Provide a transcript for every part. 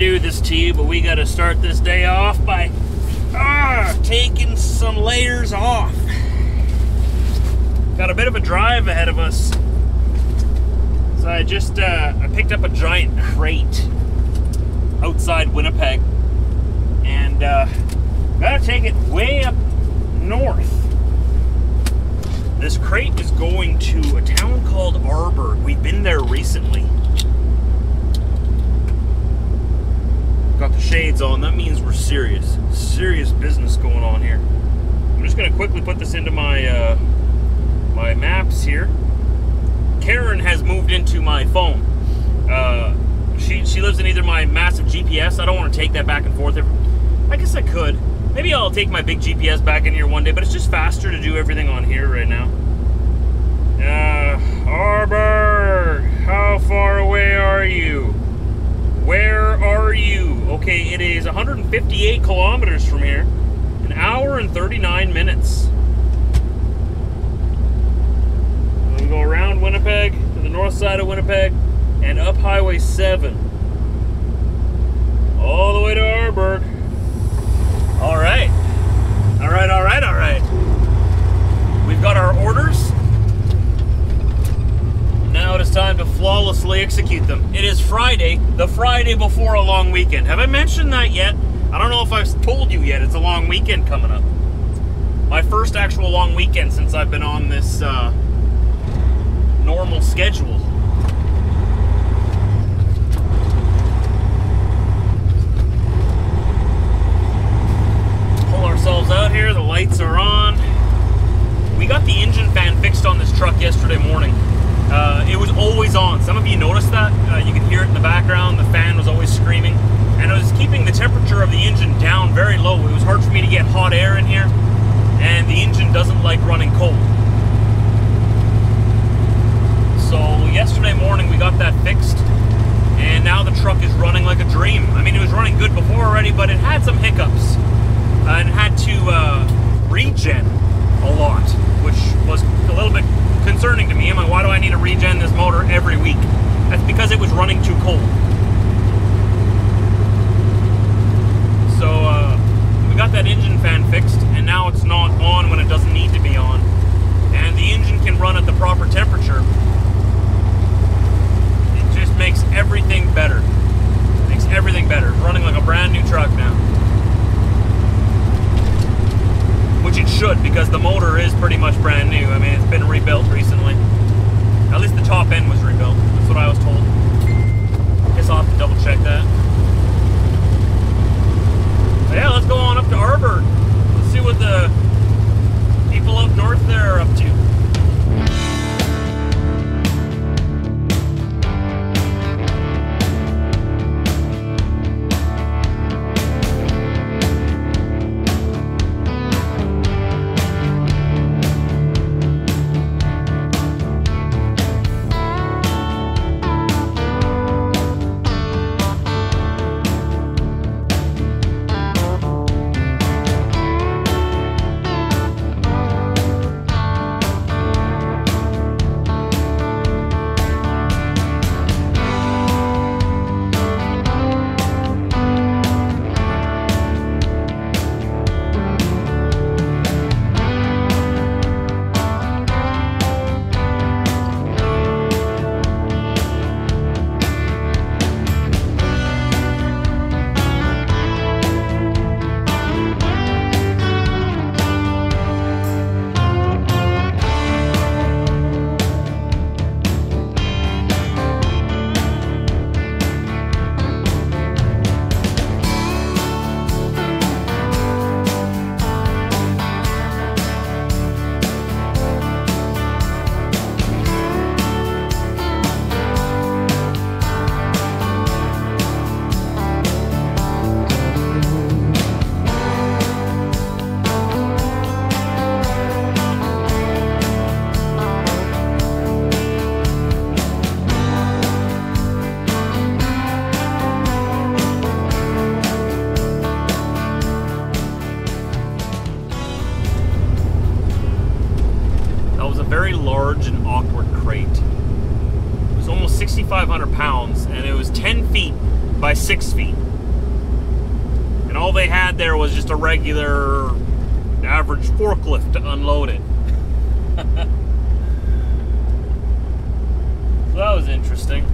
do this to you, but we got to start this day off by ah, taking some layers off. Got a bit of a drive ahead of us. So I just uh, I picked up a giant crate outside Winnipeg, and uh, gotta take it way up north. This crate is going to a town called Arborg. We've been there recently. Got the shades on. That means we're serious. Serious business going on here. I'm just gonna quickly put this into my uh, my maps here. Karen has moved into my phone. Uh, she she lives in either my massive GPS. I don't want to take that back and forth. I guess I could. Maybe I'll take my big GPS back in here one day, but it's just faster to do everything on here right now. Uh, Arborg, how far away are you? Where are you? Okay, it is 158 kilometers from here. An hour and 39 minutes. We go around Winnipeg to the north side of Winnipeg and up Highway 7. All the way to Arborg. All right. All right, all right, all right. We've got our orders. Now it is time to flawlessly execute them. It is Friday, the Friday before a long weekend. Have I mentioned that yet? I don't know if I've told you yet. It's a long weekend coming up. My first actual long weekend since I've been on this uh, normal schedule. Pull ourselves out here. The lights are on. We got the engine fan fixed on this truck yesterday morning. Always on. Some of you noticed that. Uh, you could hear it in the background. The fan was always screaming. And it was keeping the temperature of the engine down very low. It was hard for me to get hot air in here. And the engine doesn't like running cold. So yesterday morning we got that fixed. And now the truck is running like a dream. I mean, it was running good before already, but it had some hiccups. And had to uh, regen a lot, which was a little bit concerning to me. I'm why do I need to regen this motor every week? That's because it was running too cold. So uh, we got that engine fan fixed, and now it's not on when it doesn't need to be on. And the engine can run at the proper temperature. It just makes everything better. It makes everything better. It's running like a brand new truck now. which it should because the motor is pretty much brand new. I mean, it's been rebuilt recently. At least the top end was rebuilt. That's what I was told. Guess I'll have to double check that. But yeah, let's go on up to Arborg. Let's see what the people up north regular average forklift to unload it. so that was interesting.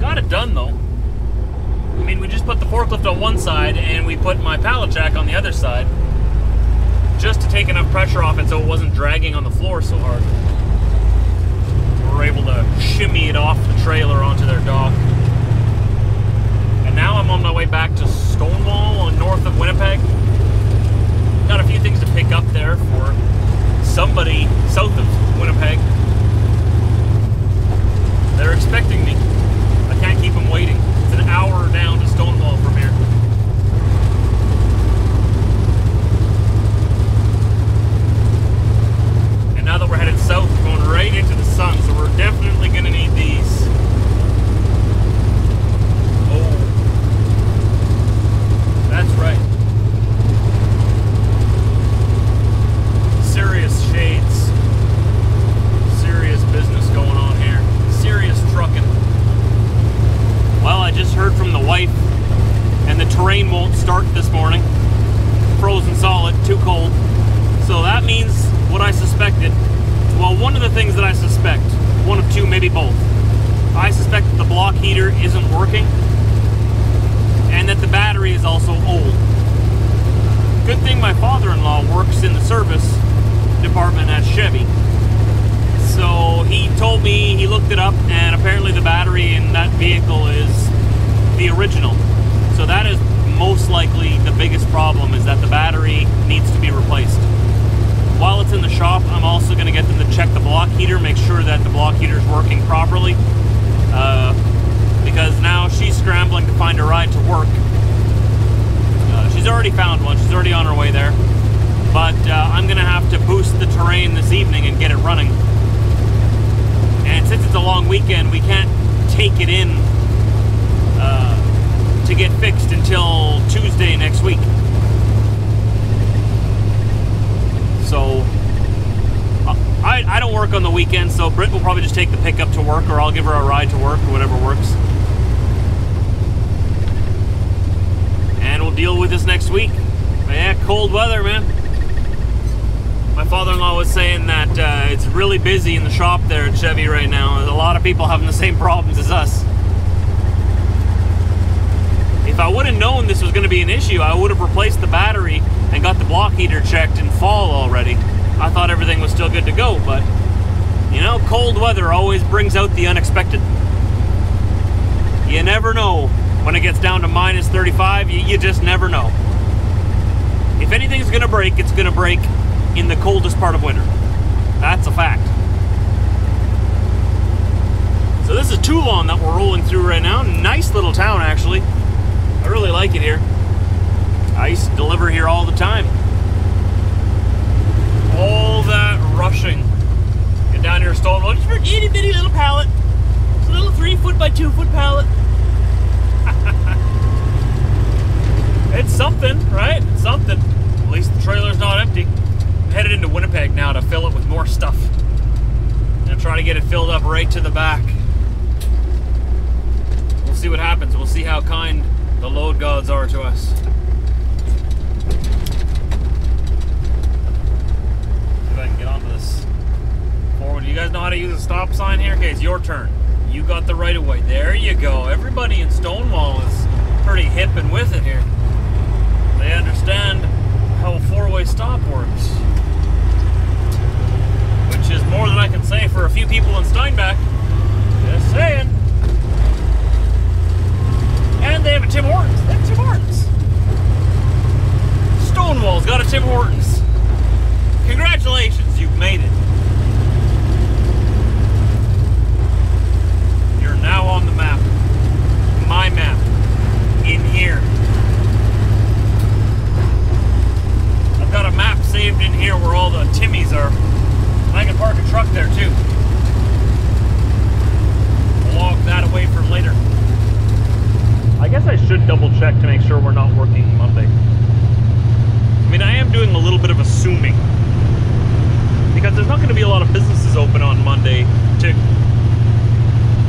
Got it done though. I mean, we just put the forklift on one side and we put my pallet jack on the other side just to take enough pressure off it so it wasn't dragging on the floor so hard. We were able to shimmy it off the trailer onto their dock. And now I'm on my way back to Stonewall north of Winnipeg. Got a few things to pick up there for somebody south of Winnipeg. They're expecting me. I can't keep them waiting. It's an hour down to Stonewall from here. And now that we're headed south, we're going right into the sun, so we're definitely going to need these. Oh. That's right. Serious shades. Serious business going on here. Serious trucking. Well, I just heard from the wife, and the terrain won't start this morning. Frozen solid, too cold. So that means what I suspected. Well, one of the things that I suspect, one of two, maybe both. I suspect that the block heater isn't working, and that the battery is also old. Good thing my father-in-law works in the service department at Chevy. So he told me he looked it up, and apparently the battery in that vehicle is the original. So that is most likely the biggest problem is that the battery needs to be replaced. While it's in the shop, I'm also going to get them to check the block heater, make sure that the block heater is working properly. Uh, because now she's scrambling to find a ride to work. Uh, she's already found one, she's already on her way there. But uh, I'm going to have to boost the terrain this evening and get it running. And since it's a long weekend, we can't take it in uh, to get fixed until Tuesday next week. So uh, I, I don't work on the weekend, so Britt will probably just take the pickup to work, or I'll give her a ride to work, or whatever works. And we'll deal with this next week. But yeah, cold weather, man. My father-in-law was saying that uh, it's really busy in the shop there at Chevy right now. There's a lot of people having the same problems as us. If I would have known this was going to be an issue, I would have replaced the battery and got the block heater checked in fall already. I thought everything was still good to go, but you know, cold weather always brings out the unexpected. You never know when it gets down to minus 35, you, you just never know. If anything's going to break, it's going to break in the coldest part of winter. That's a fact. So this is Teulon that we're rolling through right now. Nice little town, actually. I really like it here. I used to deliver here all the time. All that rushing. Get down here, Stonewall. Just for an itty bitty little pallet. It's a little three foot by two foot pallet. it's something, right? It's something. At least the trailer's not empty. I'm headed into Winnipeg now to fill it with more stuff. And try to get it filled up right to the back. We'll see what happens. We'll see how kind the load gods are to us. See if I can get onto this forward. You guys know how to use a stop sign here? Okay, it's your turn. You got the right of way. There you go. Everybody in Stonewall is pretty hip and with it here. They understand how a four-way stop works. Which is more than I can say for a few people in Steinbach. Just saying. And they have a Tim Hortons. They have Tim Hortons. Stonewall's got a Tim Hortons. Congratulations, you've made it. You're now on the map. My map. In here. I've got a map saved in here where all the Timmies are. I can park a truck there too. I'll log that away for later. I guess I should double check to make sure we're not working Monday. I mean, I am doing a little bit of assuming. Because there's not going to be a lot of businesses open on Monday to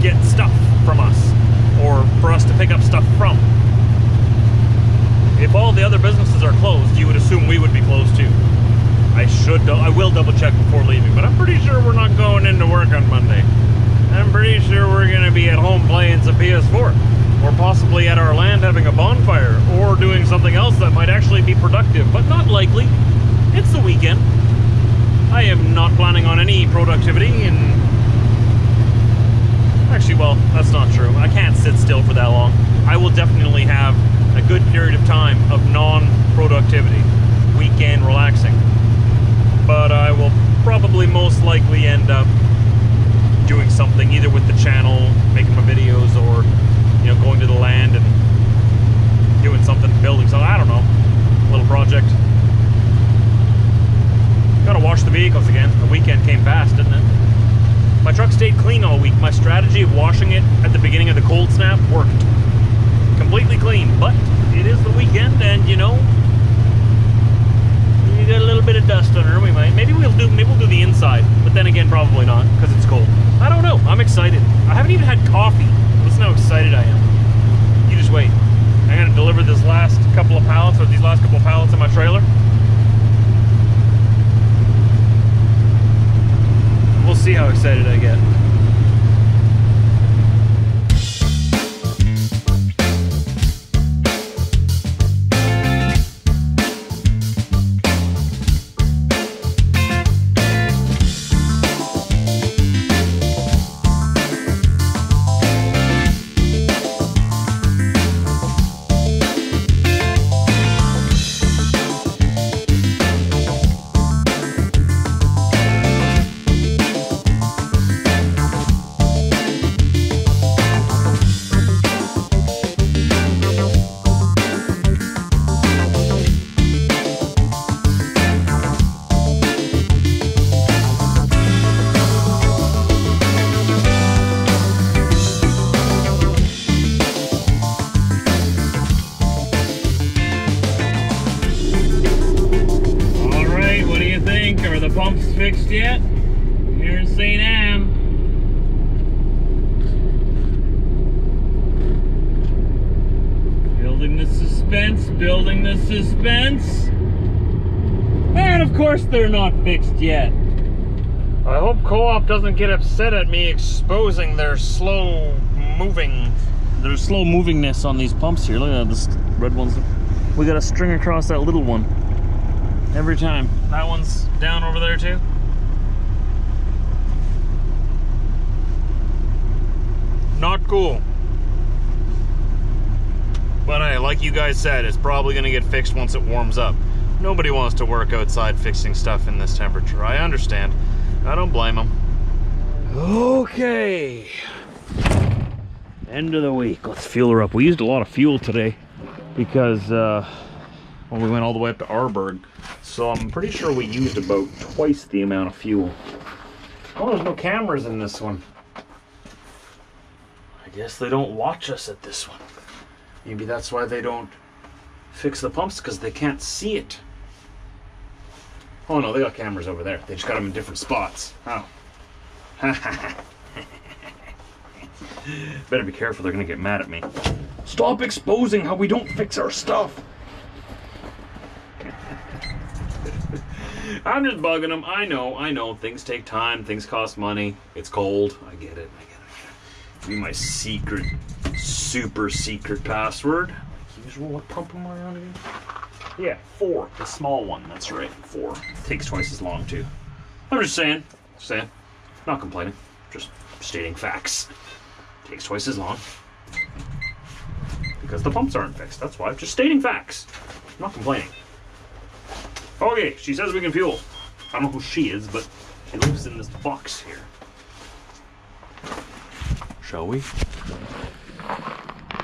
get stuff from us or for us to pick up stuff from. If all the other businesses are closed, you would assume we would be closed too. I should, I will double check before leaving, but I'm pretty sure we're not going into work on Monday. I'm pretty sure we're going to be at home playing some PS4, or possibly at our land having a bonfire, or doing something else that might actually be productive, but not likely. It's the weekend. I am not planning on any productivity and actually well that's not true I can't sit still for that long I will definitely have a good period of time of non-productivity weekend relaxing but I will probably most likely end up doing something either with the channel making my videos or you know going to the land and doing something building something I don't know a little project Gotta wash the vehicles again. The weekend came fast, didn't it? My truck stayed clean all week. My strategy of washing it at the beginning of the cold snap worked. Completely clean, but it is the weekend and you know, we got a little bit of dust on her. We might, maybe we'll do, maybe we'll do the inside, but then again, probably not because it's cold. I don't know. I'm excited. I haven't even had coffee. Listen how excited I am. You just wait. I'm gonna deliver this last couple of pallets or these last couple of pallets in my trailer. we'll see how excited I get. Building the suspense, building the suspense. And of course they're not fixed yet. I hope Co-op doesn't get upset at me exposing their slow moving, their slow movingness on these pumps here. Look at this red ones. We got a string across that little one every time. That one's down over there too. Not cool. But hey, like you guys said, it's probably to get fixed once it warms up. Nobody wants to work outside fixing stuff in this temperature. I understand. I don't blame them. Okay. End of the week. Let's fuel her up. We used a lot of fuel today because uh, we went all the way up to Arborg. So I'm pretty sure we used about twice the amount of fuel. Oh, there's no cameras in this one I guess they don't watch us at this one. Maybe that's why they don't fix the pumps because they can't see it. Oh no, they got cameras over there. They just got them in different spots. Oh. Better be careful, they're gonna get mad at me. Stop exposing how we don't fix our stuff. I'm just bugging them. I know, I know. Things take time, things cost money. It's cold. I get it. I get it be my secret, super secret password. Like usual, what pump am I on again? Yeah, four. The small one, that's right. Four. Takes twice as long, too. I'm just saying. Just saying. Not complaining. Just stating facts. Takes twice as long. Because the pumps aren't fixed. That's why. Just stating facts. Not complaining. Okay, she says we can fuel. I don't know who she is, but she lives in this box here shall we?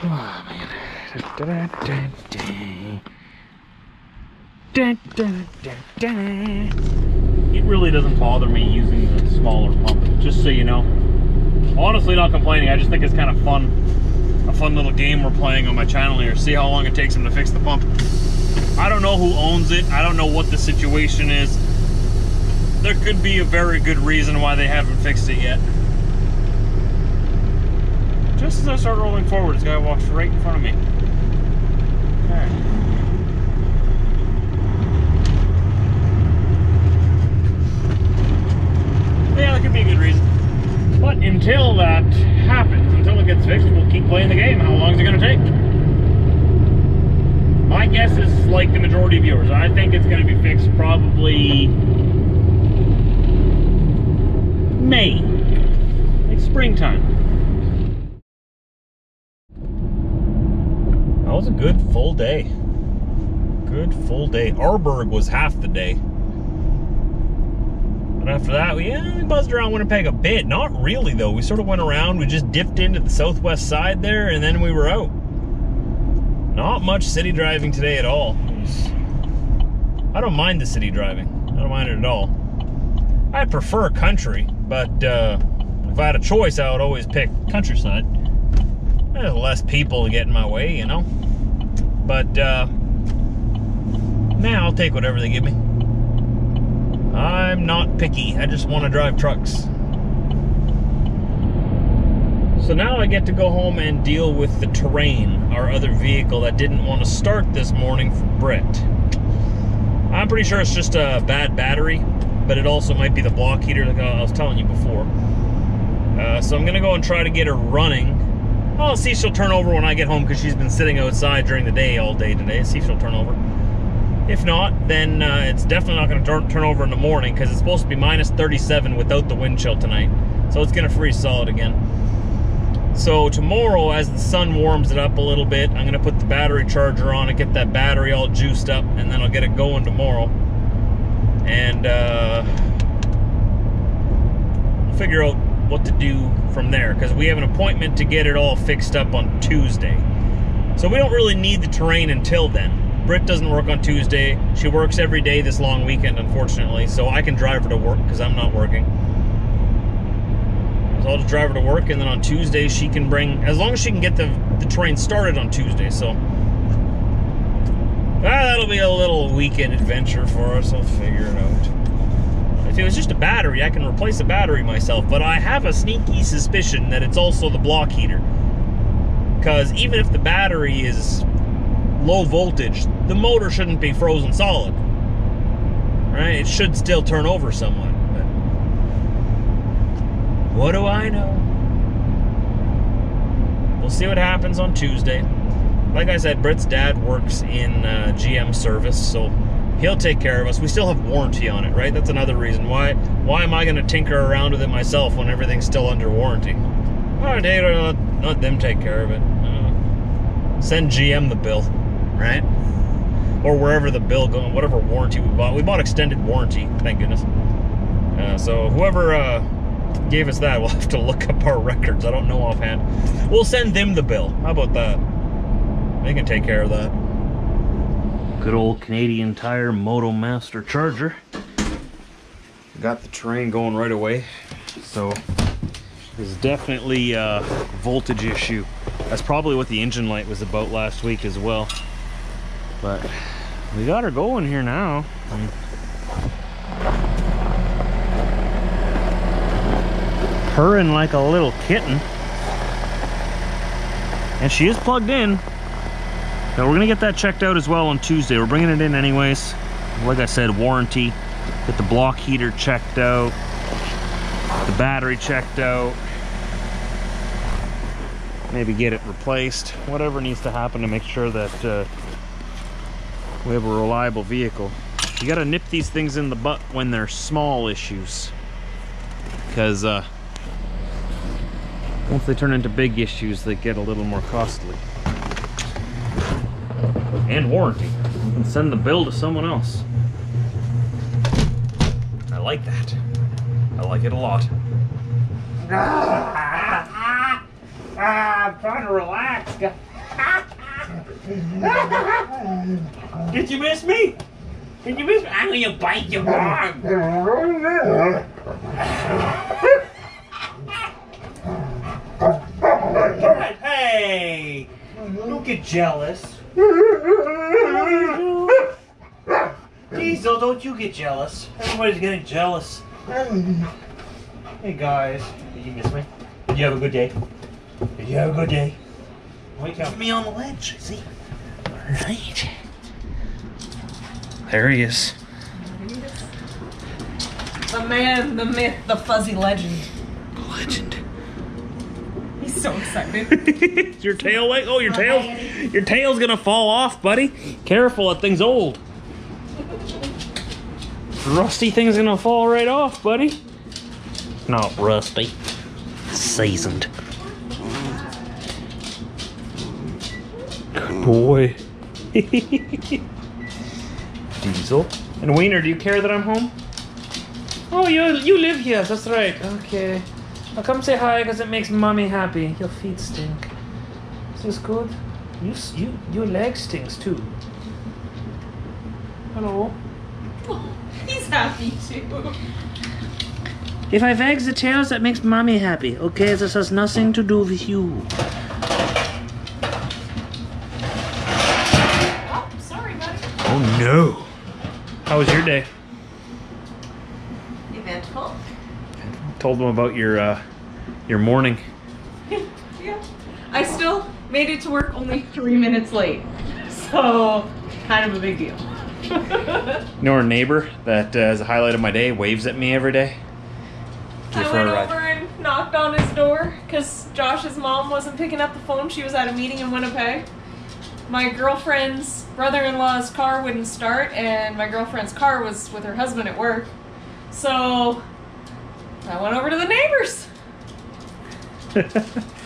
Oh. It really doesn't bother me using the smaller pump, just so you know. Honestly, not complaining. I just think it's kind of fun. A fun little game we're playing on my channel here. See how long it takes them to fix the pump. I don't know who owns it. I don't know what the situation is. There could be a very good reason why they haven't fixed it yet. Just as I start rolling forward, this guy walks right in front of me. Okay. Yeah, that could be a good reason. But until that happens, until it gets fixed, we'll keep playing the game. How long is it going to take? My guess is like the majority of viewers. I think it's going to be fixed probably May, like springtime. That was a good full day. Good full day. Arborg was half the day. But after that, we, yeah, we buzzed around Winnipeg a bit. Not really, though. We sort of went around. We just dipped into the southwest side there, and then we were out. Not much city driving today at all. Was, I don't mind the city driving. I don't mind it at all. I prefer country, but uh, if I had a choice, I would always pick countryside. There's less people to get in my way, you know. But uh, now I'll take whatever they give me. I'm not picky. I just want to drive trucks. So now I get to go home and deal with the terrain, our other vehicle that didn't want to start this morning for Britt. I'm pretty sure it's just a bad battery, but it also might be the block heater like I was telling you before. Uh, so I'm gonna go and try to get her running. I'll see if she'll turn over when I get home because she's been sitting outside during the day all day today. See if she'll turn over. If not, then uh, it's definitely not going to turn, turn over in the morning because it's supposed to be minus 37 without the wind chill tonight. So it's going to freeze solid again. So tomorrow, as the sun warms it up a little bit, I'm going to put the battery charger on and get that battery all juiced up, and then I'll get it going tomorrow. And uh, figure out what to do from there because we have an appointment to get it all fixed up on Tuesday. So we don't really need the terrain until then. Britt doesn't work on Tuesday. She works every day this long weekend, unfortunately, so I can drive her to work because I'm not working. So I'll just drive her to work, and then on Tuesday she can bring, as long as she can get the, the train started on Tuesday, so. Ah, that'll be a little weekend adventure for us, I'll figure it out. If it was just a battery, I can replace a battery myself, but I have a sneaky suspicion that it's also the block heater. Because even if the battery is low voltage, the motor shouldn't be frozen solid. Right? It should still turn over somewhat. But what do I know? We'll see what happens on Tuesday. Like I said, Britt's dad works in uh, GM service, so he'll take care of us. We still have warranty on it, right? That's another reason why. Why am I going to tinker around with it myself when everything's still under warranty? Oh, they let, let them take care of it. Uh, send GM the bill right? Or wherever the bill going, whatever warranty we bought. We bought extended warranty, thank goodness. Uh, so whoever uh, gave us that, we'll have to look up our records. I don't know offhand. We'll send them the bill. How about that? They can take care of that. Good old Canadian Tire MotoMaster Charger. Got the terrain going right away. So there's definitely a voltage issue. That's probably what the engine light was about last week as well. But we got her going here now. purring like a little kitten. And she is plugged in. Now we're gonna get that checked out as well on Tuesday. We're bringing it in anyways. Like I said, warranty. Get the block heater checked out. The battery checked out. Maybe get it replaced. Whatever needs to happen to make sure that uh, we have a reliable vehicle. You gotta nip these things in the butt when they're small issues. Because uh, once they turn into big issues, they get a little more costly. And warranty. You can send the bill to someone else. I like that. I like it a lot. Ah, I'm trying to relax. Did you miss me? Did you miss me? I'm gonna bite your arm. hey, don't get jealous. Diesel, don't you get jealous. Everybody's getting jealous. Hey guys, did you miss me? Did you have a good day? Did you? You have a good day. Wake up. Put me on the ledge, see? Alright. There he is. The man, the myth, the fuzzy legend. Legend. So excited. your tail like oh your tail your tail's gonna fall off, buddy. Careful, that thing's old. Rusty thing's gonna fall right off, buddy. Not rusty. Seasoned. Good boy. Diesel. And Wiener, do you care that I'm home? Oh, you you live here. That's right. Okay. I'll come say hi because it makes mommy happy. Your feet stink. This is this good? You you your leg stinks too. Hello. He's happy too. If I wag the tails, that makes mommy happy. Okay, this has nothing to do with you. Oh, sorry, buddy. Oh no. How was your day? Told them about your uh, your morning. Yeah. I still made it to work only three minutes late. So, kind of a big deal. You know our neighbor that uh, is a highlight of my day waves at me every day. Give I went a over and knocked on his door because Josh's mom wasn't picking up the phone. She was at a meeting in Winnipeg. My girlfriend's brother-in-law's car wouldn't start, and my girlfriend's car was with her husband at work. I went over to the neighbors.